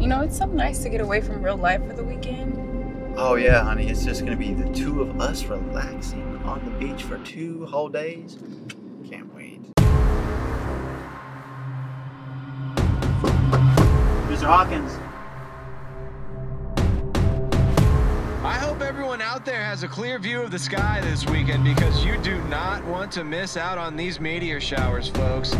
You know, it's so nice to get away from real life for the weekend. Oh yeah, honey, it's just gonna be the two of us relaxing on the beach for two whole days. Can't wait. Mr. Hawkins. I hope everyone out there has a clear view of the sky this weekend because you do not want to miss out on these meteor showers, folks.